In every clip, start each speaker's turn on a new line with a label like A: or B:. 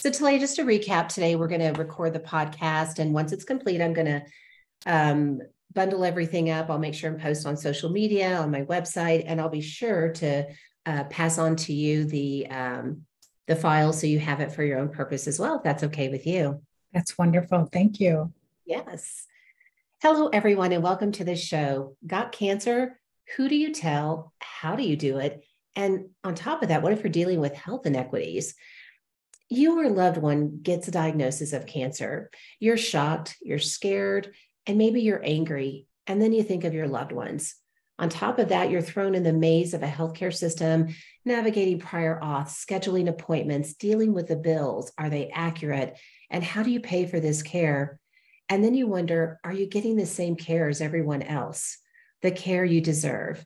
A: So, Talaya, just to recap, today we're going to record the podcast. And once it's complete, I'm going to um, bundle everything up. I'll make sure and post on social media, on my website, and I'll be sure to uh, pass on to you the um, the file so you have it for your own purpose as well, if that's okay with you.
B: That's wonderful. Thank you.
A: Yes. Hello, everyone, and welcome to this show. Got cancer? Who do you tell? How do you do it? And on top of that, what if you're dealing with health inequities? You or a loved one gets a diagnosis of cancer. You're shocked, you're scared, and maybe you're angry. And then you think of your loved ones. On top of that, you're thrown in the maze of a healthcare system, navigating prior auths, scheduling appointments, dealing with the bills. Are they accurate? And how do you pay for this care? And then you wonder, are you getting the same care as everyone else? The care you deserve.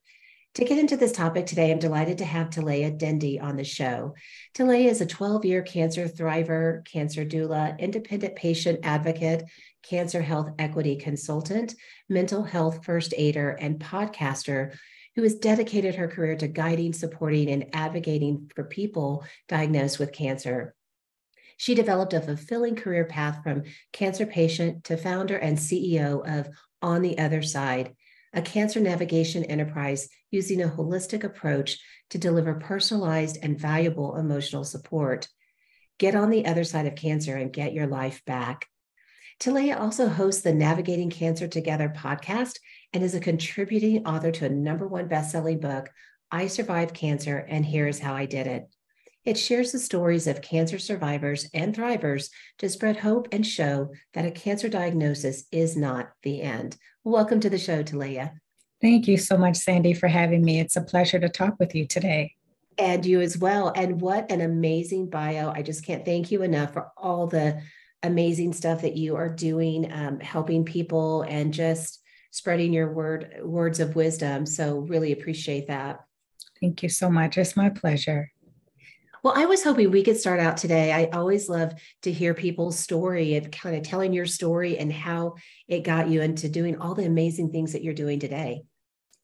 A: To get into this topic today, I'm delighted to have Talaya Dendy on the show. Talaya is a 12 year cancer thriver, cancer doula, independent patient advocate, cancer health equity consultant, mental health first aider, and podcaster who has dedicated her career to guiding, supporting, and advocating for people diagnosed with cancer. She developed a fulfilling career path from cancer patient to founder and CEO of On the Other Side a cancer navigation enterprise using a holistic approach to deliver personalized and valuable emotional support. Get on the other side of cancer and get your life back. Talaya also hosts the Navigating Cancer Together podcast and is a contributing author to a number one best-selling book, I Survived Cancer and Here's How I Did It. It shares the stories of cancer survivors and thrivers to spread hope and show that a cancer diagnosis is not the end. Welcome to the show, Talaya.
B: Thank you so much, Sandy, for having me. It's a pleasure to talk with you today.
A: And you as well. And what an amazing bio. I just can't thank you enough for all the amazing stuff that you are doing, um, helping people and just spreading your word words of wisdom. So really appreciate that.
B: Thank you so much. It's my pleasure.
A: Well, I was hoping we could start out today. I always love to hear people's story and kind of telling your story and how it got you into doing all the amazing things that you're doing today.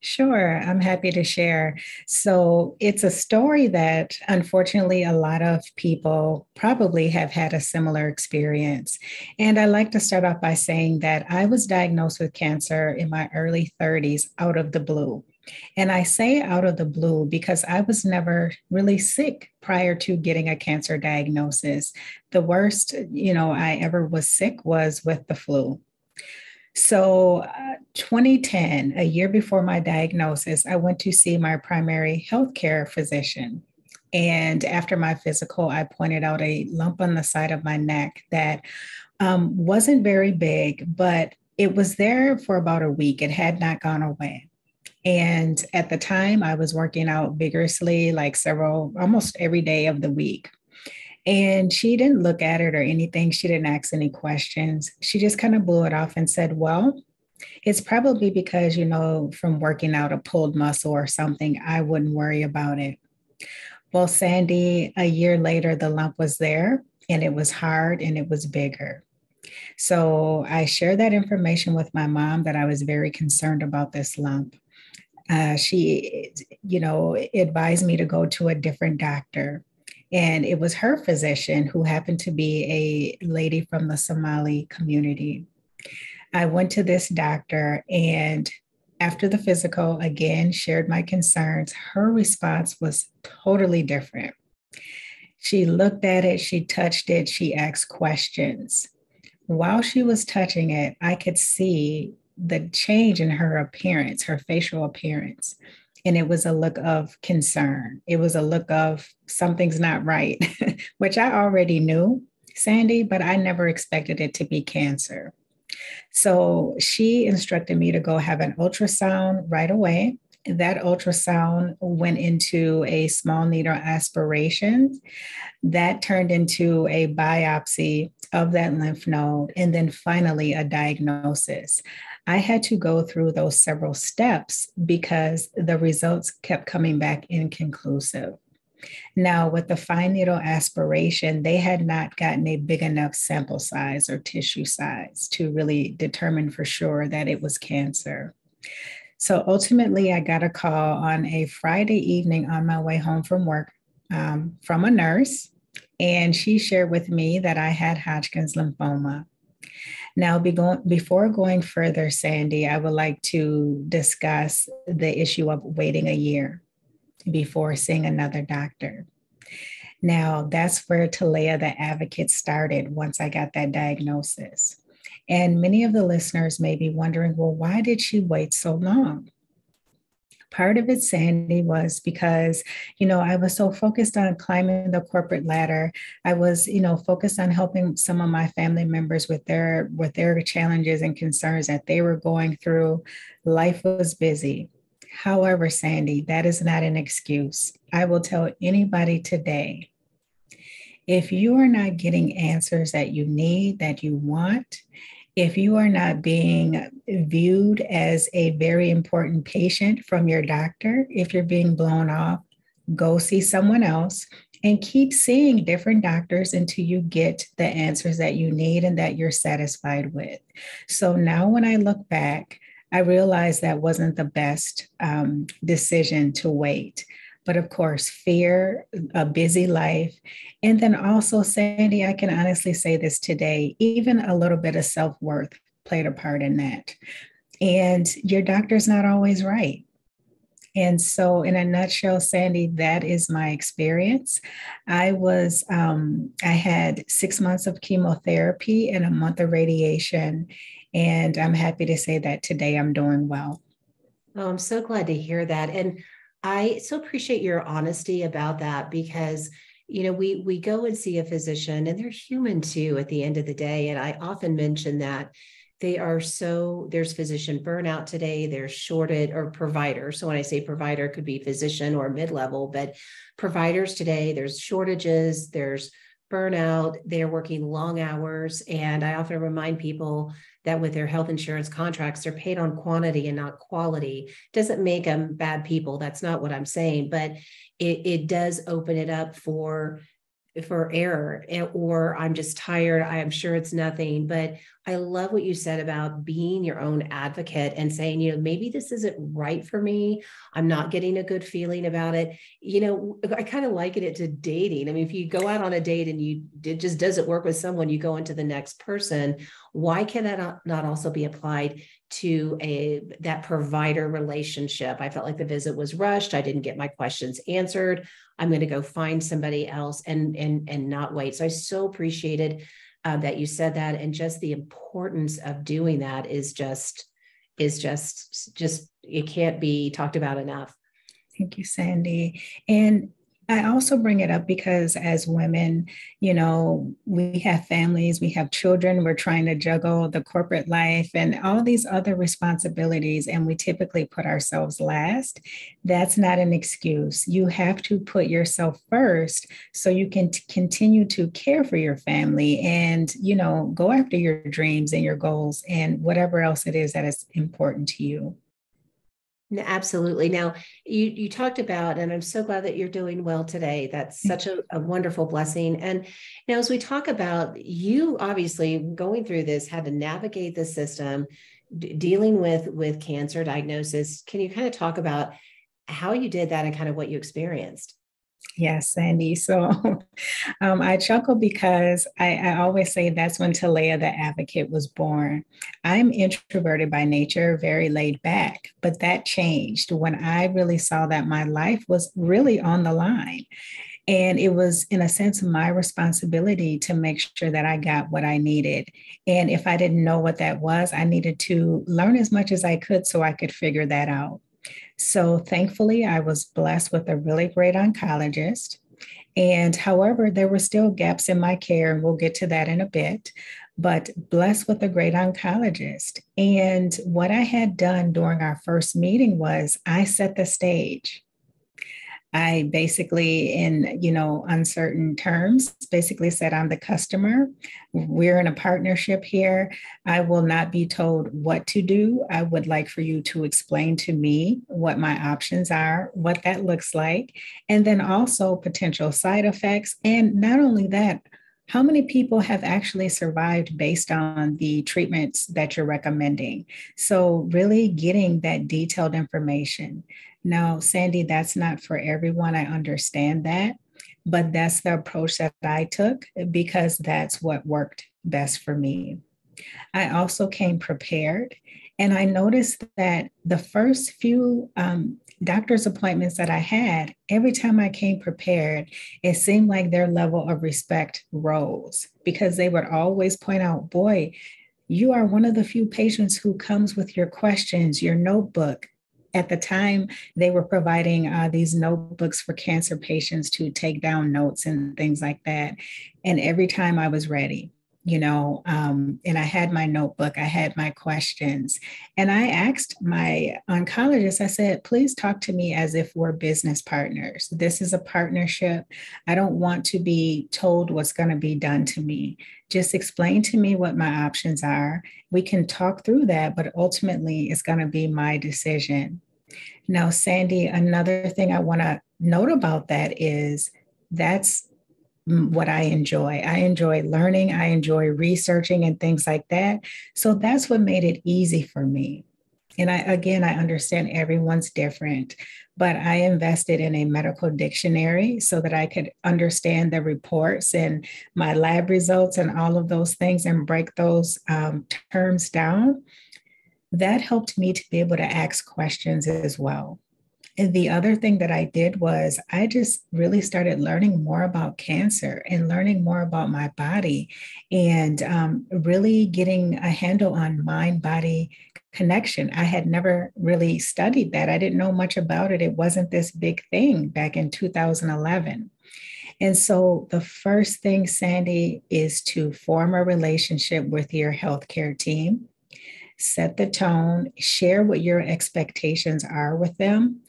B: Sure, I'm happy to share. So, it's a story that unfortunately a lot of people probably have had a similar experience. And I like to start off by saying that I was diagnosed with cancer in my early 30s out of the blue. And I say out of the blue because I was never really sick prior to getting a cancer diagnosis. The worst, you know, I ever was sick was with the flu. So, uh, 2010, a year before my diagnosis, I went to see my primary healthcare physician. And after my physical, I pointed out a lump on the side of my neck that um, wasn't very big, but it was there for about a week. It had not gone away. And at the time, I was working out vigorously, like several, almost every day of the week. And she didn't look at it or anything. She didn't ask any questions. She just kind of blew it off and said, Well, it's probably because, you know, from working out a pulled muscle or something, I wouldn't worry about it. Well, Sandy, a year later, the lump was there and it was hard and it was bigger. So I shared that information with my mom that I was very concerned about this lump. Uh, she, you know, advised me to go to a different doctor. And it was her physician who happened to be a lady from the Somali community. I went to this doctor and after the physical, again, shared my concerns. Her response was totally different. She looked at it, she touched it, she asked questions. While she was touching it, I could see the change in her appearance, her facial appearance. And it was a look of concern. It was a look of something's not right, which I already knew, Sandy, but I never expected it to be cancer. So she instructed me to go have an ultrasound right away. That ultrasound went into a small needle aspiration that turned into a biopsy of that lymph node, and then finally a diagnosis. I had to go through those several steps because the results kept coming back inconclusive. Now, with the fine needle aspiration, they had not gotten a big enough sample size or tissue size to really determine for sure that it was cancer. So ultimately, I got a call on a Friday evening on my way home from work um, from a nurse and she shared with me that I had Hodgkin's lymphoma. Now, be going, before going further, Sandy, I would like to discuss the issue of waiting a year before seeing another doctor. Now, that's where Talaya, the advocate, started once I got that diagnosis. And many of the listeners may be wondering, well, why did she wait so long? Part of it, Sandy, was because, you know, I was so focused on climbing the corporate ladder. I was, you know, focused on helping some of my family members with their with their challenges and concerns that they were going through. Life was busy. However, Sandy, that is not an excuse. I will tell anybody today if you are not getting answers that you need, that you want, if you are not being viewed as a very important patient from your doctor, if you're being blown off, go see someone else and keep seeing different doctors until you get the answers that you need and that you're satisfied with. So now, when I look back, I realize that wasn't the best um, decision to wait but of course, fear, a busy life. And then also, Sandy, I can honestly say this today, even a little bit of self worth played a part in that. And your doctor's not always right. And so, in a nutshell, Sandy, that is my experience. I was, um, I had six months of chemotherapy and a month of radiation. And I'm happy to say that today I'm doing well.
A: Oh, I'm so glad to hear that. And I so appreciate your honesty about that because you know we we go and see a physician and they're human too at the end of the day. And I often mention that they are so there's physician burnout today there's shorted or provider so when i say provider could be physician or mid-level but providers today there's shortages there's burnout they're working long hours and i often remind people that with their health insurance contracts, they're paid on quantity and not quality. Doesn't make them bad people. That's not what I'm saying, but it, it does open it up for for error eh, or i'm just tired i am sure it's nothing. But i love what you said about being your own advocate and saying you know maybe this isn't right for me. I'm not getting a good feeling about it. You know i kind of liken it to dating. I mean if you go out on a date and you it just doesn't work with someone you go into the next person why can that not also be applied to a that provider relationship. I felt like the visit was rushed. I didn't get my questions answered. I'm going to go find somebody else and and and not wait. So i so appreciated uh, that you said that. And just the importance of doing that is just is just just it can't be talked about enough.
B: Thank you sandy. And I also bring it up because as women, you know, we have families, we have children, we're trying to juggle the corporate life and all these other responsibilities, and we typically put ourselves last. That's not an excuse. You have to put yourself first so you can t- continue to care for your family and, you know, go after your dreams and your goals and whatever else it is that is important to you.
A: Absolutely. Now, you you talked about, and I'm so glad that you're doing well today. That's such a, a, wonderful blessing. And now, as we talk about you, obviously going through this, had to navigate the system, d- dealing with with cancer diagnosis. Can you kind of talk about how you did that and kind of what you experienced?
B: Yes, Sandy. So um, I chuckle because I, I, always say that's when Talaya the advocate was born. I'm introverted by nature, very laid back, but that changed when I really saw that my life was really on the line. And it was, in a sense, my responsibility to make sure that I got what I needed. And if I didn't know what that was, I needed to learn as much as I could so I could figure that out. So thankfully, I was blessed with a really great oncologist. And however, there were still gaps in my care, and we'll get to that in a bit, but blessed with a great oncologist. And what I had done during our first meeting was I set the stage. I basically, in you know uncertain terms, basically said, "I'm the customer. We're in a partnership here. I will not be told what to do. I would like for you to explain to me what my options are, what that looks like, and then also potential side effects. And not only that." How many people have actually survived based on the treatments that you're recommending? So, really getting that detailed information. Now, Sandy, that's not for everyone. I understand that. but that's the approach that I took because that's what worked best for me. I also came prepared. And I noticed that the first few um, doctor's appointments that I had, every time I came prepared, it seemed like their level of respect rose because they would always point out, boy, you are one of the few patients who comes with your questions, your notebook. At the time, they were providing uh, these notebooks for cancer patients to take down notes and things like that. And every time I was ready, you know, um, and I had my notebook, I had my questions. And I asked my oncologist, I said, please talk to me as if we're business partners. This is a partnership. I don't want to be told what's going to be done to me. Just explain to me what my options are. We can talk through that, but ultimately it's going to be my decision. Now, Sandy, another thing I want to note about that is that's what I enjoy. I enjoy learning, I enjoy researching and things like that. So that's what made it easy for me. And I again, I understand everyone's different, but I invested in a medical dictionary so that I could understand the reports and my lab results and all of those things and break those um, terms down. That helped me to be able to ask questions as well. And the other thing that I did was I just really started learning more about cancer and learning more about my body and um, really getting a handle on mind body connection. I had never really studied that. I didn't know much about it. It wasn't this big thing back in 2011. And so the first thing, Sandy, is to form a relationship with your healthcare team set the tone, share what your expectations are with them.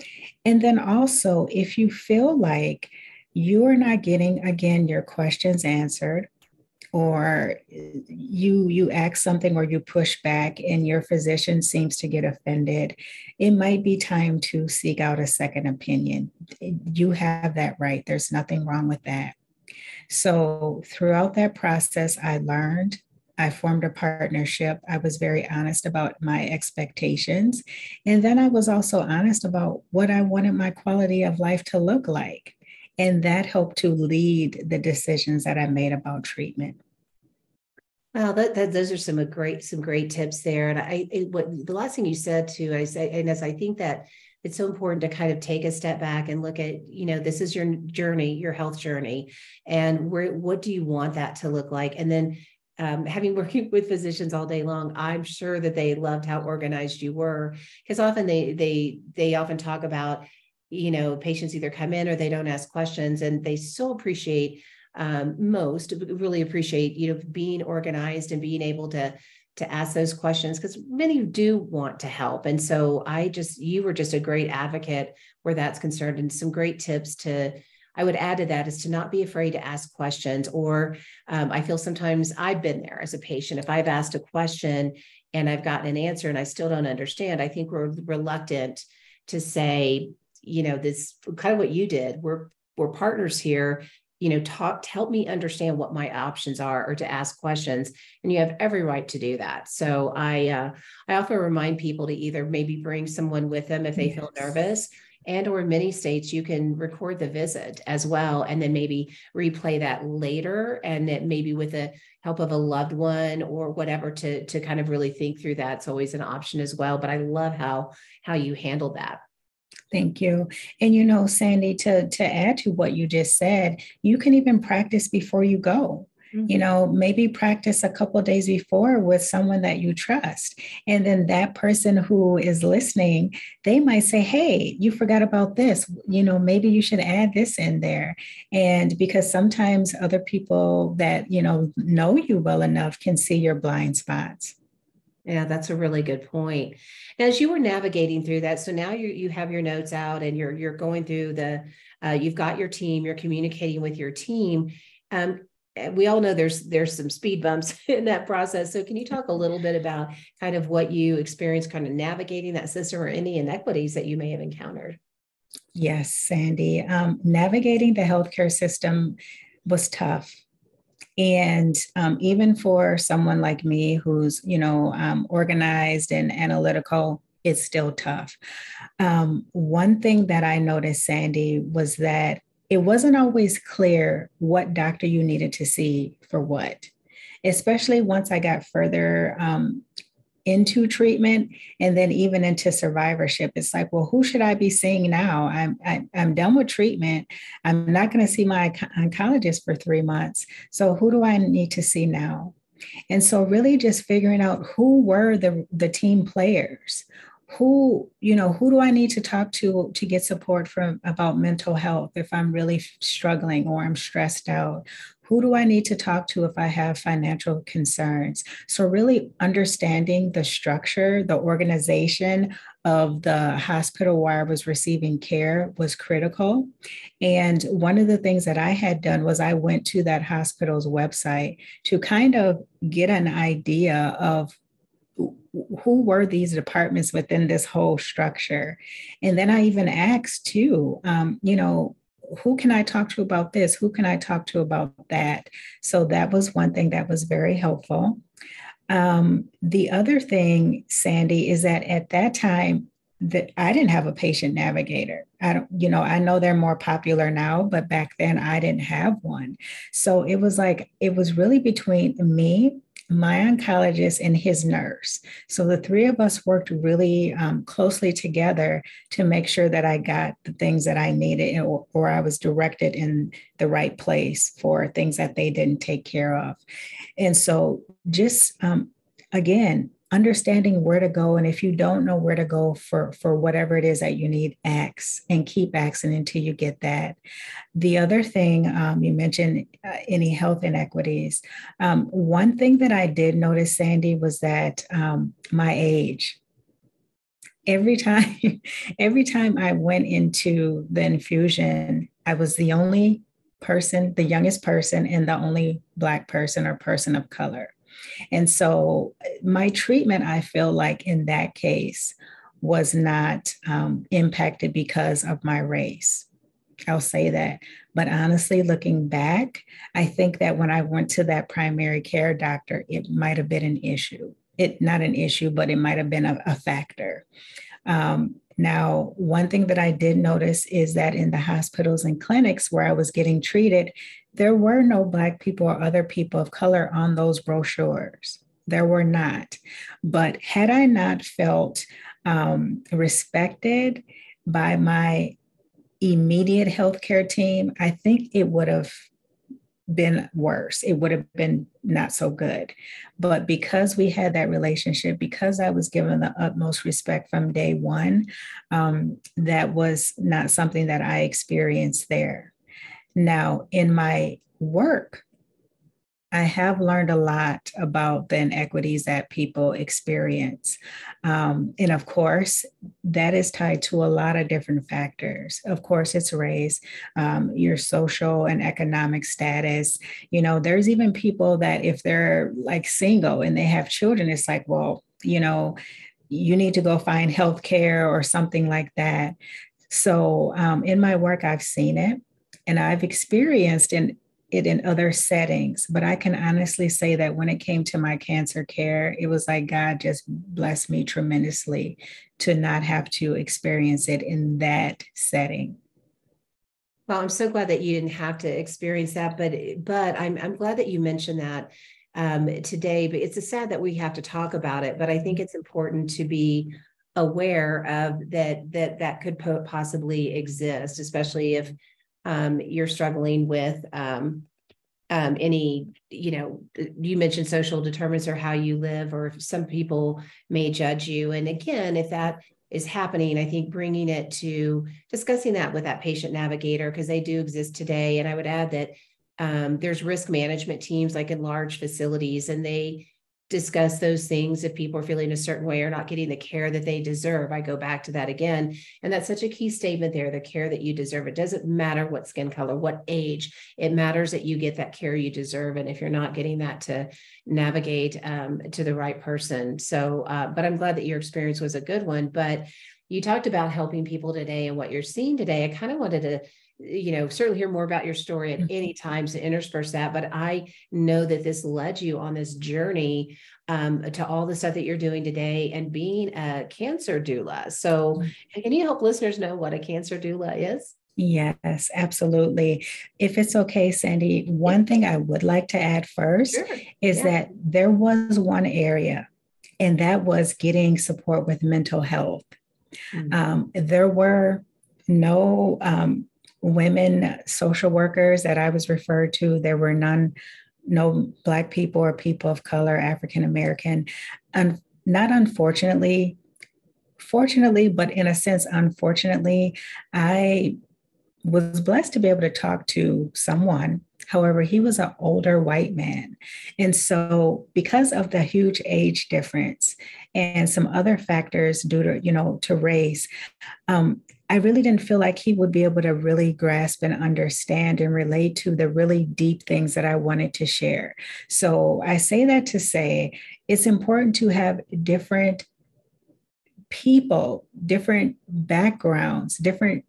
B: And then also, if you feel like you are not getting, again, your questions answered, or you you ask something or you push back and your physician seems to get offended it might be time to seek out a second opinion. You have that right. There's nothing wrong with that. So throughout that process i learned I formed a partnership. I was very honest about my expectations. And then I was also honest about what I wanted my quality of life to look like. And that helped to lead the decisions that I made about treatment.
A: Well, that, that, those are some uh, great some great tips there. And I what the last thing you said too, I say, and as I think that it's so important to kind of take a step back and look at, you know, this is your journey, your health journey, and where what do you want that to look like, and then um, having working with physicians all day long, I'm sure that they loved how organized you were. Because often they they they often talk about you know patients either come in or they don't ask questions and they so appreciate um, most really appreciate you know being organized and being able to to ask those questions because many do want to help. And so i just you were just a great advocate where that's concerned and some great tips to I would add to that is to not be afraid to ask questions. Or um, I feel sometimes I've been there as a patient. If I've asked a question and I've gotten an answer and I still don't understand, I think we're reluctant to say, you know, this kind of what you did. We're we're partners here. You know, talk help me understand what my options are, or to ask questions. And you have every right to do that. So I uh, I often remind people to either maybe bring someone with them if they yes. feel nervous and or in many states you can record the visit as well and then maybe replay that later and it maybe with the help of a loved one or whatever to to kind of really think through that it's always an option as well but i love how how you handle that
B: Thank you. And you know, Sandy, to, to add to what you just said, you can even practice before you go. Mm-hmm. You know, maybe practice a couple days before with someone that you trust. And then that person who is listening, they might say, Hey, you forgot about this. You know, maybe you should add this in there. And because sometimes other people that, you know, know you well enough can see your blind spots.
A: Yeah, that's a really good point. As you were navigating through that, so now you you have your notes out and you're you're going through the, uh, you've got your team, you're communicating with your team. Um, we all know there's there's some speed bumps in that process. So can you talk a little bit about kind of what you experienced kind of navigating that system or any inequities that you may have encountered?
B: Yes, Sandy. Um, navigating the healthcare system was tough. And um, even for someone like me who's, you know, um, organized and analytical, it's still tough. Um, one thing that I noticed, Sandy, was that it wasn't always clear what doctor you needed to see for what, especially once I got further um, into treatment and then even into survivorship. It's like well who should i be seeing now? I'm I, am i am done with treatment. I'm not going to see my oncologist for three months. So who do i need to see now? And so really just figuring out who were the the team players who you know who do i need to talk to to get support from about mental health if i'm really struggling or i'm stressed out who do i need to talk to if i have financial concerns so really understanding the structure the organization of the hospital where I was receiving care was critical. And one of the things that I had done was I went to that hospital's website to kind of get an idea of who were these departments within this whole structure and then i even asked too um, you know who can i talk to about this who can i talk to about that so that was one thing that was very helpful um, the other thing sandy is that at that time that I didn't have a patient navigator. I don't, you know, I know they're more popular now, but back then I didn't have one. So it was like, it was really between me my oncologist and his nurse. So the three of us worked really um, closely together to make sure that I got the things that I needed or, or I was directed in the right place for things that they didn't take care of. And so just um, again, understanding where to go and if you don't know where to go for for whatever it is that you need ask and keep asking until you get that. The other thing um, you mentioned uh, any health inequities. Um, one thing that i did notice sandy was that um, my age. Every time every time i went into the infusion i was the only person the youngest person and the only black person or person of color and so my treatment, I feel like in that case, was not um, impacted because of my race. I'll say that. But honestly, looking back, I think that when I went to that primary care doctor, it might have been an issue. It not an issue, but it might have been a, a factor. Um, now, one thing that I did notice is that in the hospitals and clinics where I was getting treated, there were no Black people or other people of color on those brochures. There were not. But had I not felt um, respected by my immediate healthcare team, I think it would have been worse. It would have been not so good. But because we had that relationship, because I was given the utmost respect from day one, um, that was not something that I experienced there. Now, in my work, I have learned a lot about the inequities that people experience. Um, and of course, that is tied to a lot of different factors. Of course, it's race, um, your social and economic status. You know, there's even people that if they're like single and they have children, it's like, well, you know, you need to go find health care or something like that. So um, in my work, I've seen it and I've experienced in it in other settings, but I can honestly say that when it came to my cancer care, it was like God just blessed me tremendously to not have to experience it in that setting.
A: Well, I'm so glad that you didn't have to experience that, but but I'm I'm glad that you mentioned that um, today. But it's a sad that we have to talk about it. But I think it's important to be aware of that that that could possibly exist, especially if um, you're struggling with um, um, any, you know, you mentioned social determinants or how you live, or some people may judge you. And again, if that is happening, I think bringing it to discussing that with that patient navigator, because they do exist today. And I would add that um, there's risk management teams like in large facilities, and they discuss those things if people are feeling a certain way or not getting the care that they deserve. I go back to that again. And that's such a key statement there the care that you deserve. It doesn't matter what skin color, what age, it matters that you get that care you deserve. And if you're not getting that, to navigate um, to the right person. So, uh, but I'm glad that your experience was a good one. But you talked about helping people today and what you're seeing today. I kind of wanted to you know certainly hear more about your story at mm-hmm. any time to intersperse that but i know that this led you on this journey um, to all the stuff that you're doing today and being a cancer doula so mm-hmm. can you help listeners know what a cancer doula is
B: Yes, absolutely. If it's okay, Sandy, one thing I would like to add first sure. is yeah. that there was one area, and that was getting support with mental health. Mm-hmm. Um, there were no um, women social workers that I was referred to. There were none, no Black people or people of color, African American. And not unfortunately, fortunately, but in a sense, unfortunately, I was blessed to be able to talk to someone. However, he was an older white man. And so, because of the huge age difference and some other factors due to, you know, to race, um, I really didn't feel like he would be able to really grasp and understand and relate to the really deep things that I wanted to share. So, I say that to say it's important to have different people, different backgrounds, different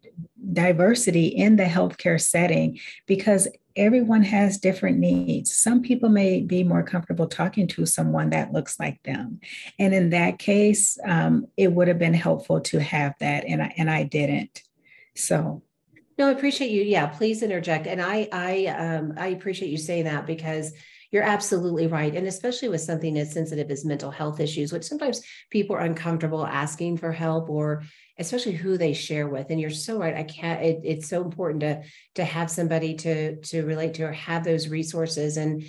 B: diversity in the healthcare setting because everyone has different needs. Some people may be more comfortable talking to someone that looks like them. And in that case, um, it would have been helpful to have that. And I, and I didn't. So.
A: No, I appreciate you. Yeah, please interject. And I, I, um, I appreciate you saying that because you're absolutely right. And especially with something as sensitive as mental health issues, which sometimes people are uncomfortable asking for help or especially who they share with. And you're so right. I can't, it, it's so important to, to have somebody to, to relate to or have those resources. And,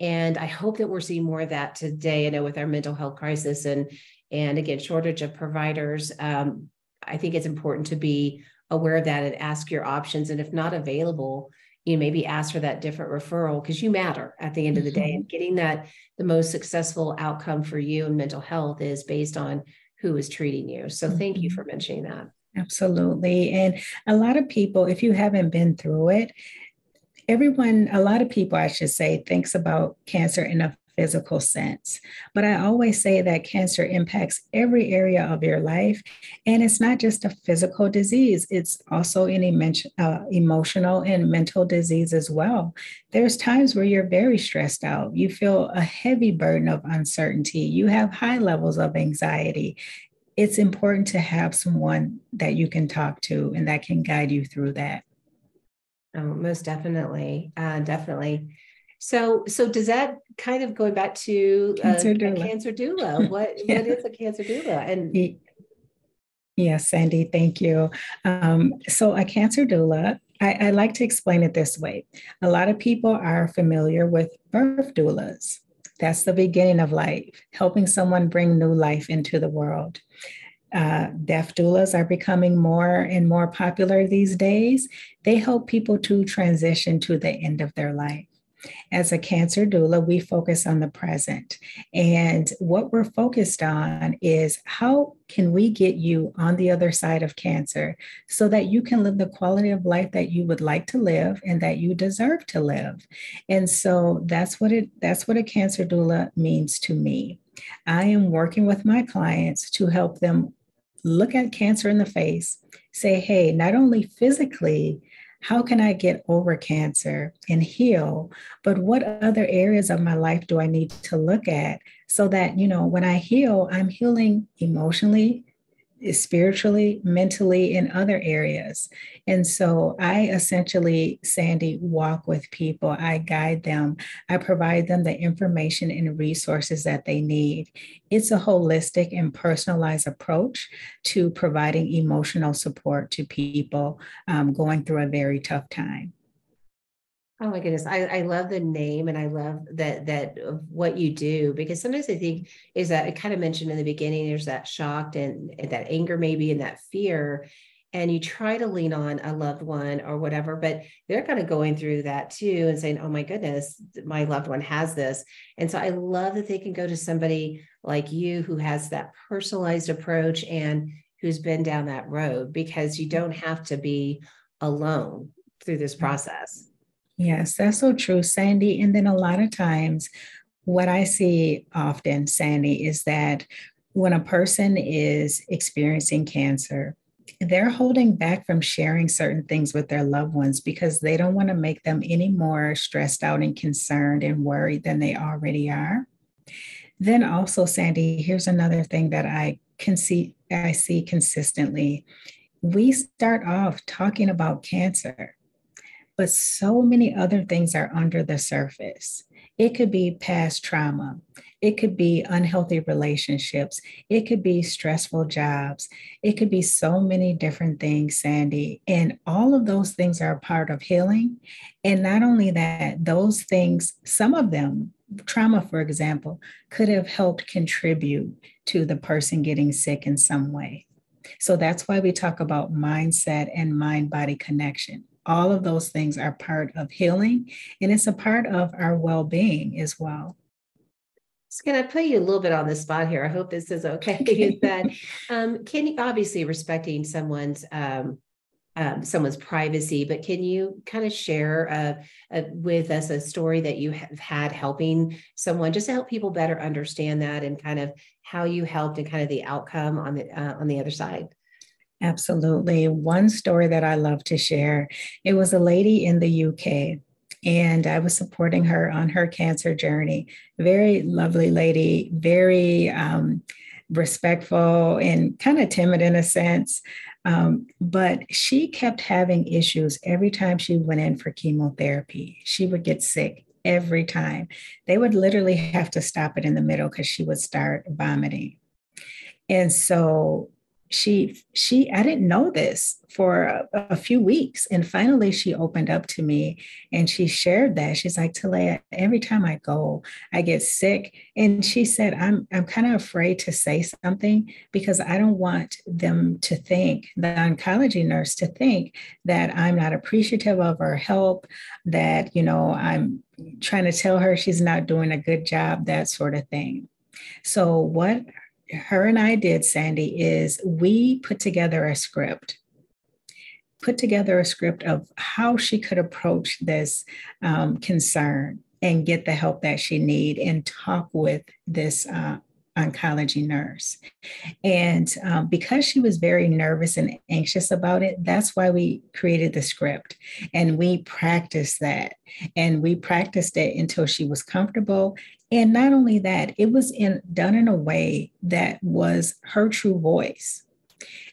A: and I hope that we're seeing more of that today. I know with our mental health crisis and, and again, shortage of providers, um, I think it's important to be aware of that and ask your options. And if not available, you know, maybe ask for that different referral because you matter at the end of the day. And mm-hmm. getting that the most successful outcome for you and mental health is based on who is treating you. So thank you mm-hmm. for mentioning that.
B: Absolutely. And a lot of people, if you haven't been through it, everyone, a lot of people, I should say, thinks about cancer in a physical sense. But I always say that cancer impacts every area of your life. And it's not just a physical disease, it's also an uh, emotional and mental disease as well. There's times where you're very stressed out, you feel a heavy burden of uncertainty, you have high levels of anxiety. It's important to have someone that you can talk to and that can guide you through that.
A: Oh, most definitely. Uh, definitely. So, so does that kind of going back to uh, cancer doula? Cancer doula. What yeah. what is a cancer doula? And
B: yes, Sandy, thank you. Um, so, a cancer doula. I, I like to explain it this way. A lot of people are familiar with birth doulas. That's the beginning of life, helping someone bring new life into the world. Uh, death doulas are becoming more and more popular these days. They help people to transition to the end of their life. As a cancer doula, we focus on the present. And what we're focused on is how can we get you on the other side of cancer so that you can live the quality of life that you would like to live and that you deserve to live. And so that's what it that's what a cancer doula means to me. I am working with my clients to help them look at cancer in the face, say, hey, not only physically how can I get over cancer and heal? But what other areas of my life do I need to look at so that, you know, when I heal, I'm healing emotionally, spiritually, mentally, in other areas. And so I essentially, Sandy, walk with people. I guide them. I provide them the information and resources that they need. It's a holistic and personalized approach to providing emotional support to people um, going through a very tough time.
A: Oh my goodness. I, I love the name and I love that that of what you do because sometimes I think is that I kind of mentioned in the beginning, there's that shocked and, and that anger maybe and that fear. And you try to lean on a loved one or whatever, but they're kind of going through that too and saying, Oh my goodness, my loved one has this. And so I love that they can go to somebody like you who has that personalized approach and who's been down that road because you don't have to be alone through this mm-hmm. process.
B: Yes, that's so true, Sandy. And then a lot of times, what I see often, Sandy, is that when a person is experiencing cancer, they're holding back from sharing certain things with their loved ones because they don't want to make them any more stressed out and concerned and worried than they already are. Then also, Sandy, here's another thing that I can see I see consistently we start off talking about cancer, but so many other things are under the surface. It could be past trauma. It could be unhealthy relationships. It could be stressful jobs. It could be so many different things, Sandy. And all of those things are a part of healing. And not only that, those things, some of them, trauma, for example, could have helped contribute to the person getting sick in some way. So that's why we talk about mindset and mind body connection. All of those things are part of healing, and it's a part of our well being as well.
A: Just going to put you a little bit on the spot here. I hope this is okay. is that um, can you obviously respecting someone's um, um, someone's privacy, but can you kind of share uh, uh, with us a story that you have had helping someone just to help people better understand that and kind of how you helped and kind of the outcome on the uh, on the other side?
B: Absolutely. One story that I love to share. It was a lady in the UK and I was supporting her on her cancer journey. Very lovely lady, very um, respectful and kind of timid in a sense. Um, but she kept having issues every time she went in for chemotherapy. She would get sick every time. They would literally have to stop it in the middle because she would start vomiting. And so she she i didn't know this for a, a, few weeks and finally she opened up to me and she shared that. She's like Talaya every time i go i get sick and she said i'm i'm kind of afraid to say something because i don't want them to think the oncology nurse to think that i'm not appreciative of her help that you know i'm trying to tell her she's not doing a good job that sort of thing. So what her and I did, Sandy, is we put together a script, put together a script of how she could approach this um, concern and get the help that she need and talk with this uh, oncology nurse. And um, because she was very nervous and anxious about it, that's why we created the script and we practiced that. And we practiced it until she was comfortable and not only that, it was in done in a way that was her true voice.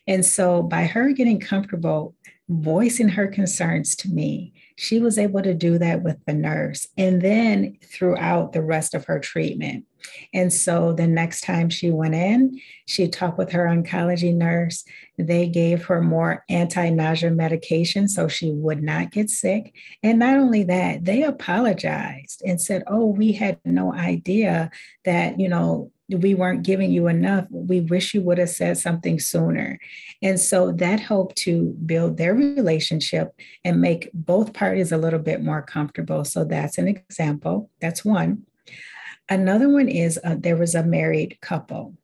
B: And so by her getting comfortable voicing her concerns to me, she was able to do that with the nurse and then throughout the rest of her treatment. And so the next time she went in, she talked with her oncology nurse. They gave her more anti nausea medication so she would not get sick. And not only that, they apologized and said, Oh, we had no idea that, you know, we weren't giving you enough. We wish you would have said something sooner. And so that helped to build their relationship and make both parties a little bit more comfortable. So that's an example. That's one. Another one is uh, there was a married couple.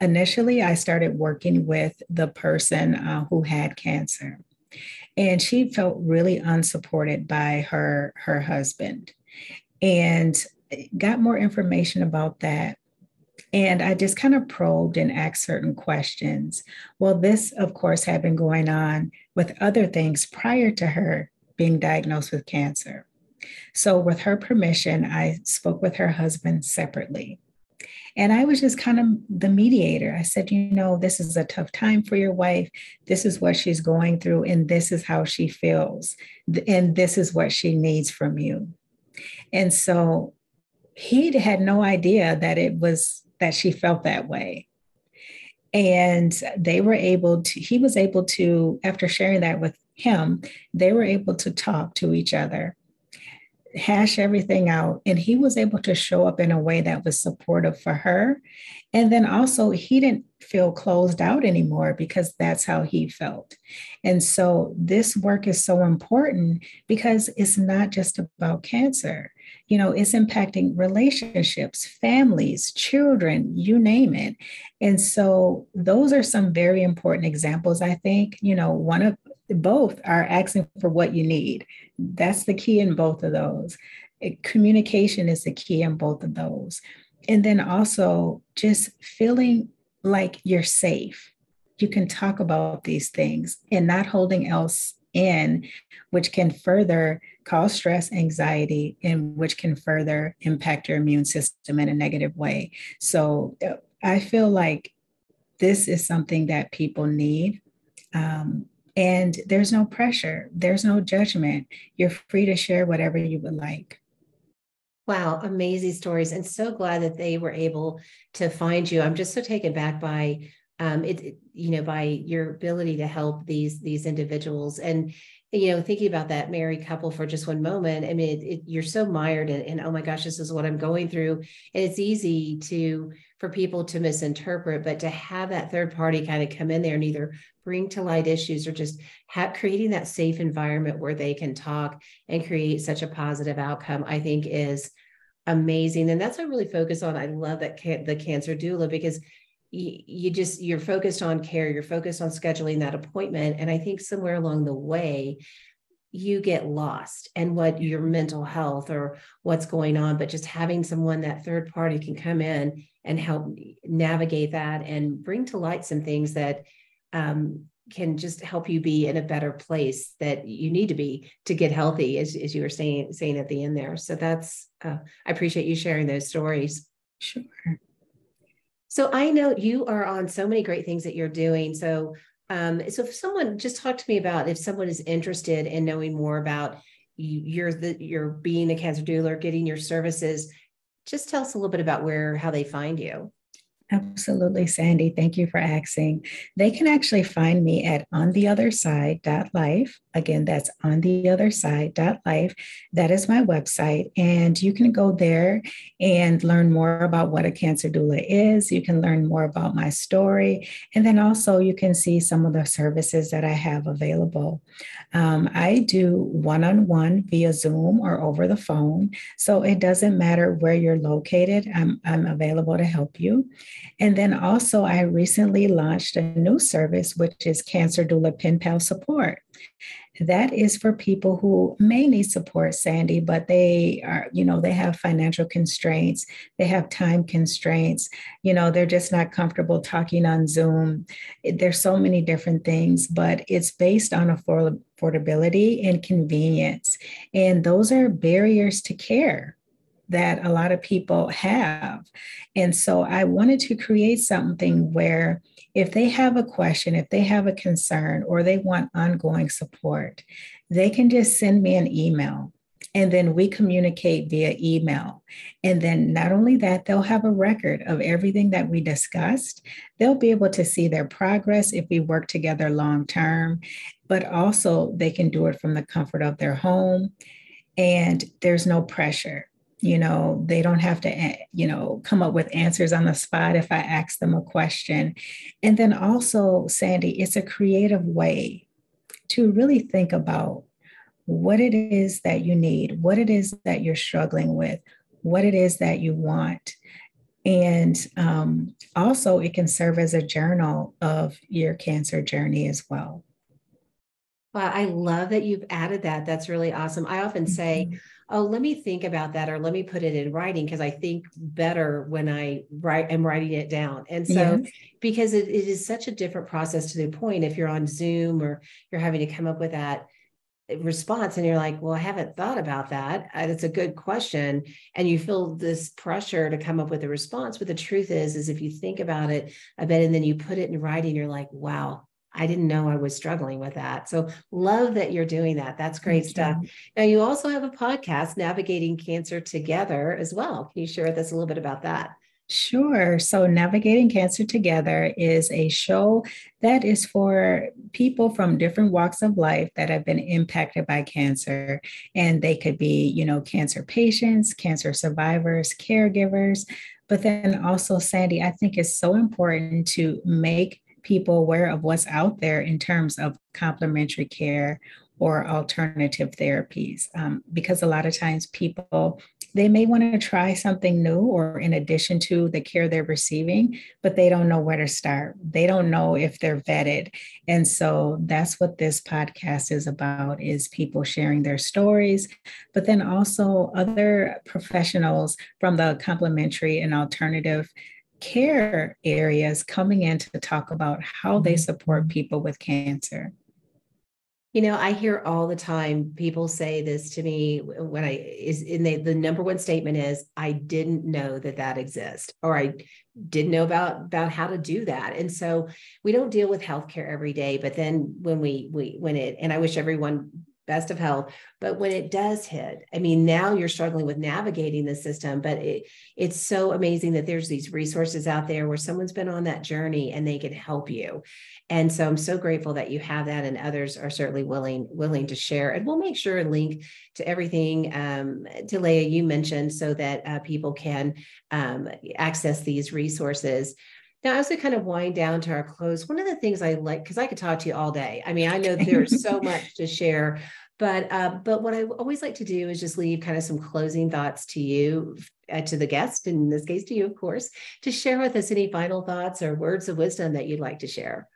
B: Initially, I started working with the person uh, who had cancer, and she felt really unsupported by her her husband, and got more information about that and I just kind of probed and asked certain questions. Well, this, of course, had been going on with other things prior to her being diagnosed with cancer. So, with her permission, I spoke with her husband separately. And I was just kind of the mediator. I said, you know, this is a tough time for your wife. This is what she's going through, and this is how she feels. And this is what she needs from you. And so he had no idea that it was that she felt that way. And they were able to, he was able to, after sharing that with him, they were able to talk to each other, hash everything out. And he was able to show up in a way that was supportive for her. And then also, he didn't feel closed out anymore because that's how he felt. And so, this work is so important because it's not just about cancer you know, it's impacting relationships, families, children, you name it. And so those are some very important examples. I think, you know, one of both are asking for what you need. That's the key in both of those. It, communication is the key in both of those. And then also just feeling like you're safe. You can talk about these things and not holding else in, which can further cause stress, anxiety, and which can further impact your immune system in a negative way. So uh, I feel like this is something that people need. Um, And there's no pressure, there's no judgment. You're free to share whatever you would like.
A: Wow, amazing stories. And so glad that they were able to find you. I'm just so taken back by um, it, you know, by your ability to help these these individuals. And you know, thinking about that married couple for just one moment, I mean, it, it, you're so mired in, in, oh my gosh, this is what I'm going through. And it's easy to, for people to misinterpret, but to have that third party kind of come in there and either bring to light issues or just have, creating that safe environment where they can talk and create such a positive outcome, I think is amazing. And that's what I really focus on. I love that the cancer doula because you, just you're focused on care you're focused on scheduling that appointment and i think somewhere along the way you get lost and what your mental health or what's going on but just having someone that third party can come in and help navigate that and bring to light some things that um, can just help you be in a better place that you need to be to get healthy as, as you were saying saying at the end there. So that's uh, i appreciate you sharing those stories.
B: Sure
A: so I know you are on so many great things that you're doing. So um, so if someone just talk to me about if someone is interested in knowing more about you, you're the you're being a cancer doula, getting your services, just tell us a little bit about where how they find you.
B: Absolutely, Sandy. Thank you for asking. They can actually find me at ontheotherside.life. Again, that's ontheotherside.life. That is my website. And you can go there and learn more about what a cancer doula is. You can learn more about my story. And then also, you can see some of the services that I have available. Um, I do one on one via Zoom or over the phone. So it doesn't matter where you're located, I'm, I'm available to help you. And then also, I recently launched a new service, which is Cancer Doula Pen Pal Support. That is for people who may need support, Sandy, but they are, you know, they have financial constraints, they have time constraints, you know, they're just not comfortable talking on Zoom. There's so many different things, but it's based on affordability and convenience. And those are barriers to care that a lot of people have. And so I wanted to create something where if they have a question, if they have a concern, or they want ongoing support, they can just send me an email. And then we communicate via email. And then not only that, they'll have a record of everything that we discussed. They'll be able to see their progress if we work together long term, but also they can do it from the comfort of their home. And there's no pressure you know they don't have to you know come up with answers on the spot if i ask them a question. And then also sandy it's a creative way to really think about what it is that you need what it is that you're struggling with what it is that you want. And um, also it can serve as a journal of your cancer journey as well.
A: Well i love that you've added that. That's really awesome. I often say mm-hmm oh, let me think about that or let me put it in writing because I think better when I write am writing it down. And so yes. because it, it is such a different process to the point if you're on Zoom or you're having to come up with that response and you're like well i haven't thought about that It's uh, a good question and you feel this pressure to come up with a response but the truth is is if you think about it a bit and then you put it in writing you're like wow I didn't know I was struggling with that. So love that you're doing that. That's great Thank stuff. You. Now you also have a podcast, Navigating Cancer Together, as well. Can you share with us a little bit about that?
B: Sure. So, Navigating Cancer Together is a show that is for people from different walks of life that have been impacted by cancer. And they could be, you know, cancer patients, cancer survivors, caregivers. But then also, Sandy, I think it's so important to make people aware of what's out there in terms of complementary care or alternative therapies um, because a lot of times people they may want to try something new or in addition to the care they're receiving but they don't know where to start. They don't know if they're vetted. And so that's what this podcast is about is people sharing their stories but then also other professionals from the complementary and alternative care areas coming in to talk about how they mm-hmm. support people with cancer.
A: You know, I hear all the time people say this to me when I is in the, the number one statement is I didn't know that that exists or I didn't know about about how to do that. And so we don't deal with healthcare every day, but then when we we when it and I wish everyone best of health. But when it does hit, I mean, now you're struggling with navigating the system, but it, it's so amazing that there's these resources out there where someone's been on that journey and they can help you. And so I'm so grateful that you have that and others are certainly willing, willing to share. And we'll make sure and link to everything um, Leah you mentioned so that uh, people can um, access these resources. Now, as we kind of wind down to our close, one of the things I like, because I could talk to you all day. I mean, I know there's so much to share, but uh, but what I always like to do is just leave kind of some closing thoughts to you, uh, to the guest, and in this case to you, of course, to share with us any final thoughts or words of wisdom that you'd like to share.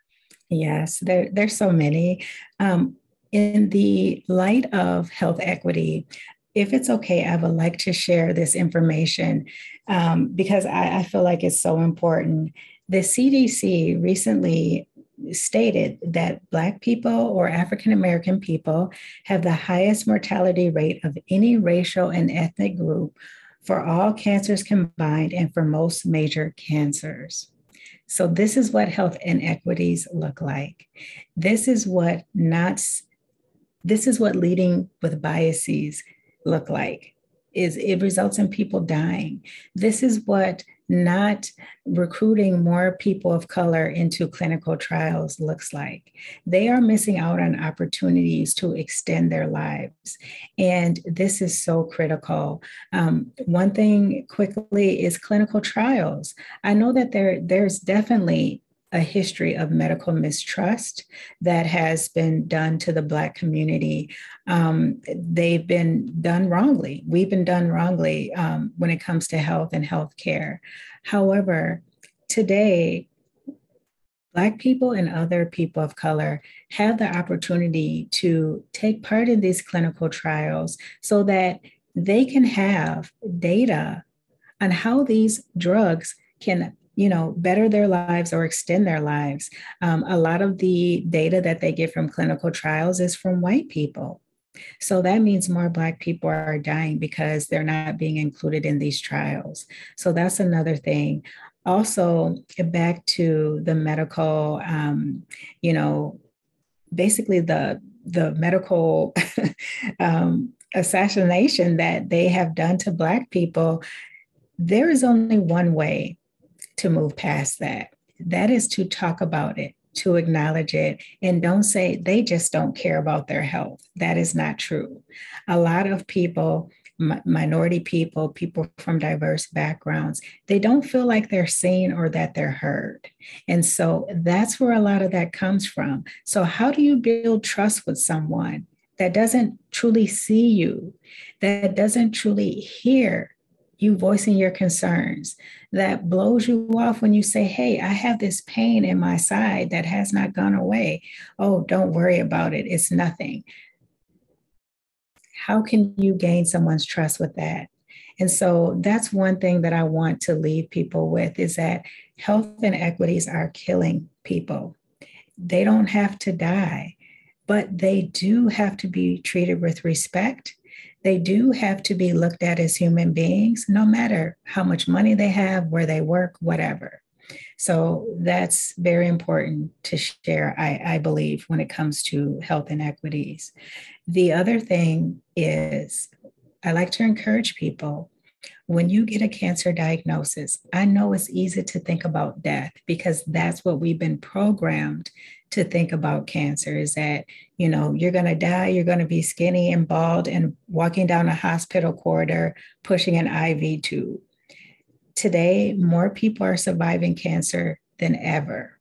B: Yes, there, there's so many. Um, in the light of health equity, if it's okay, I would like to share this information um, because I, I feel like it's so important. The CDC recently stated that Black people or African American people have the highest mortality rate of any racial and ethnic group for all cancers combined and for most major cancers. So, this is what health inequities look like. This is what not, this is what leading with biases look like is it results in people dying. This is what not recruiting more people of color into clinical trials looks like. They are missing out on opportunities to extend their lives. And this is so critical. Um, one thing quickly is clinical trials. I know that there, there's definitely a history of medical mistrust that has been done to the Black community. Um, they've been done wrongly. We've been done wrongly um, when it comes to health and health care. However, today, Black people and other people of color have the opportunity to take part in these clinical trials so that they can have data on how these drugs can you know, better their lives or extend their lives. Um, a lot of the data that they get from clinical trials is from white people. So that means more Black people are dying because they're not being included in these trials. So that's another thing. Also, back to the medical, um, you know, basically the the medical um, assassination that they have done to Black people. There is only one way to move past that. That is to talk about it, to acknowledge it, and don't say they just don't care about their health. That is not true. A lot of people, minority people, people from diverse backgrounds, they don't feel like they're seen or that they're heard. And so that's where a lot of that comes from. So, how do you build trust with someone? That doesn't truly see you, that doesn't truly hear you voicing your concerns, that blows you off when you say, Hey, I have this pain in my side that has not gone away. Oh, don't worry about it. It's nothing. How can you gain someone's trust with that? And so that's one thing that I want to leave people with is that health inequities are killing people. They don't have to die, but they do have to be treated with respect they do have to be looked at as human beings, no matter how much money they have, where they work, whatever. So that's very important to share, I, I believe, when it comes to health inequities. The other thing is, I like to encourage people when you get a cancer diagnosis, I know it's easy to think about death because that's what we've been programmed to think about cancer is that, you know, you're going to die, you're going to be skinny and bald and walking down a hospital corridor pushing an IV tube. Today, more people are surviving cancer than ever.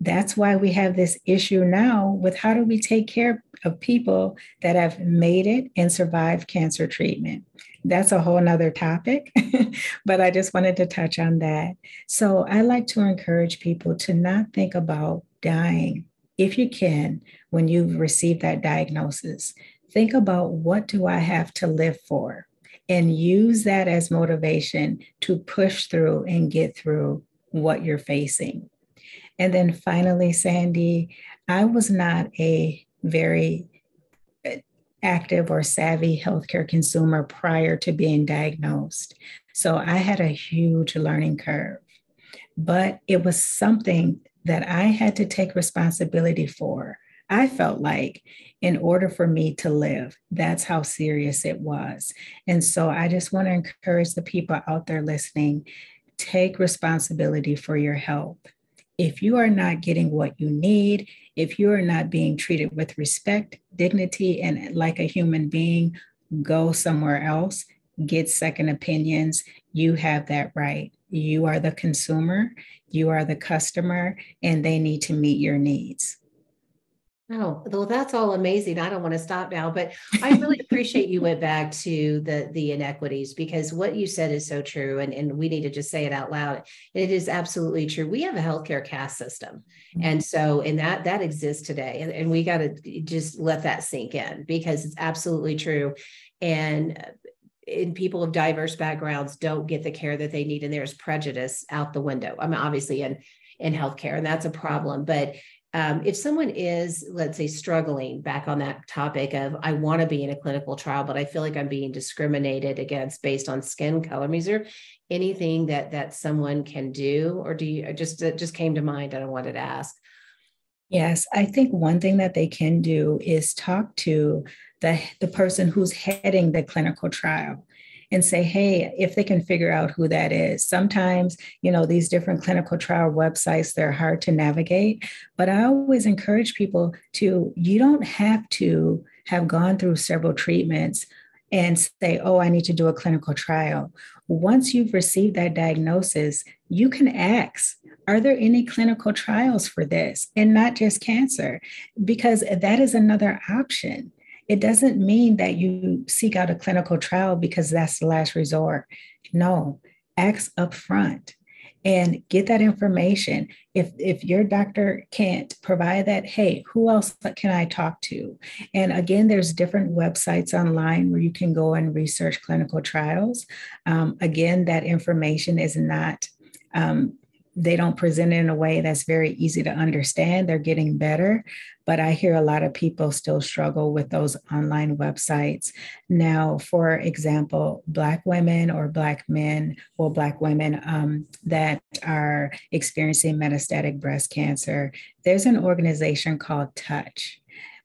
B: That's why we have this issue now with how do we take care of people that have made it and survived cancer treatment that's a whole nother topic, but I just wanted to touch on that. So I like to encourage people to not think about dying if you can when you've received that diagnosis. Think about what do I have to live for? And use that as motivation to push through and get through what you're facing. And then finally, Sandy, I was not a very uh, active or savvy healthcare consumer prior to being diagnosed. So I had a huge learning curve, but it was something that I had to take responsibility for. I felt like in order for me to live, that's how serious it was. And so I just want to encourage the people out there listening take responsibility for your health. If you are not getting what you need, if you are not being treated with respect, dignity, and like a human being, go somewhere else, get second opinions. You have that right. You are the consumer, you are the customer, and they need to meet your needs.
A: Oh, well, that's all amazing. I don't want to stop now, but I really appreciate you went back to the the inequities because what you said is so true, and and we need to just say it out loud. It is absolutely true. We have a healthcare caste system, mm-hmm. and so and that that exists today, and, and we got to just let that sink in because it's absolutely true, and and people of diverse backgrounds don't get the care that they need, and there's prejudice out the window. I mean, obviously in in healthcare, and that's a problem, but um, if someone is, let's say, struggling back on that topic of, I want to be in a clinical trial, but I feel like I'm being discriminated against based on skin color. Is there anything that that someone can do, or do you just it just came to mind and I wanted to ask?
B: Yes, I think one thing that they can do is talk to the the person who's heading the clinical trial and say, hey, if they can figure out who that is. Sometimes, you know, these different clinical trial websites, they're hard to navigate. But I always encourage people to, you don't have to have gone through several treatments and say, oh, I need to do a clinical trial. Once you've received that diagnosis, you can ask, are there any clinical trials for this? And not just cancer, because that is another option. It doesn't mean that you seek out a clinical trial because that's the last resort. No, ask up front and get that information. If if your doctor can't provide that, hey, who else can I talk to? And again, there's different websites online where you can go and research clinical trials. Um, again, that information is not um, they don't present it in a way that's very easy to understand. They're getting better, but I hear a lot of people still struggle with those online websites. Now, for example, Black women or Black men, well, Black women um, that are experiencing metastatic breast cancer, there's an organization called Touch,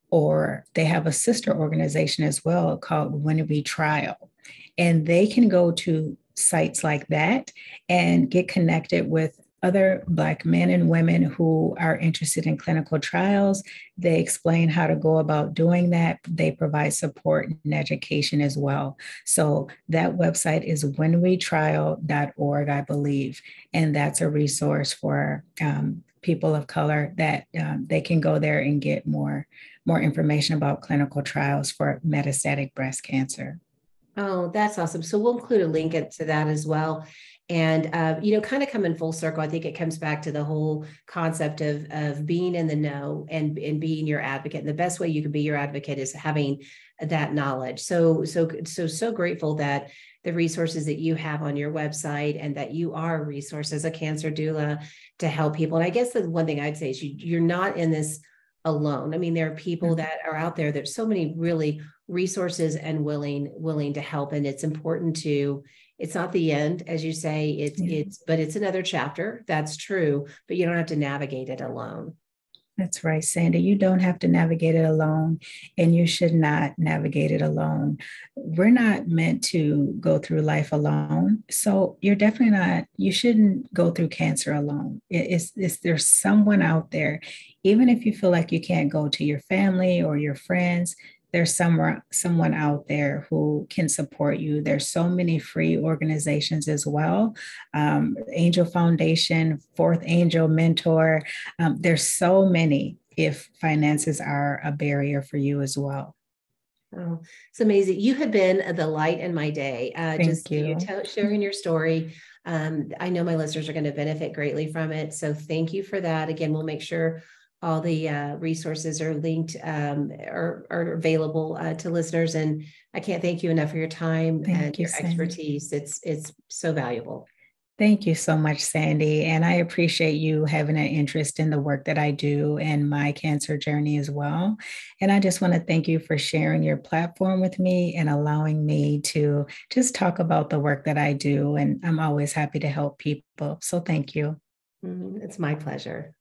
B: or they have a sister organization as well called When We Trial. And they can go to sites like that and get connected with other Black men and women who are interested in clinical trials. They explain how to go about doing that. They provide support and education as well. So that website is whenwetrial.org, I believe. And that's a resource for um, people of color that um, they can go there and get more, more information about clinical trials for metastatic breast cancer.
A: Oh, that's awesome. So we'll include a link to that as well and uh, you know kind of come in full circle i think it comes back to the whole concept of of being in the know and and being your advocate. And the best way you can be your advocate is having that knowledge. So so so so grateful that the resources that you have on your website and that you are a resource as a cancer doula to help people. And i guess the one thing i'd say is you, you're not in this alone. I mean there are people mm-hmm. that are out there there's so many really resources and willing willing to help. And it's important to it's not the end as you say it's yeah. it's but it's another chapter that's true but you don't have to navigate it alone
B: that's right, Sandy. You don't have to navigate it alone, and you should not navigate it alone. We're not meant to go through life alone. So you're definitely not, you shouldn't go through cancer alone. It's, it's there's someone out there, even if you feel like you can't go to your family or your friends, there's somewhere someone out there who can support you. There's so many free organizations as well. Um, Angel Foundation, Fourth Angel Mentor. Um, there's so many if finances are a barrier for you as well.
A: Oh, it's amazing. You have been the light in my day. Uh,
B: Thank just you.
A: T- sharing your story. Um, I know my listeners are going to benefit greatly from it. So thank you for that. Again, we'll make sure all the uh, resources are linked um, are, are available uh, to listeners. And I can't thank you enough for your time thank and you, your expertise. It's it's so valuable.
B: Thank you so much, Sandy. And I appreciate you having an interest in the work that I do and my cancer journey as well. And I just want to thank you for sharing your platform with me and allowing me to just talk about the work that I do. And I'm always happy to help people. So thank you.
A: Mm-hmm. It's my pleasure.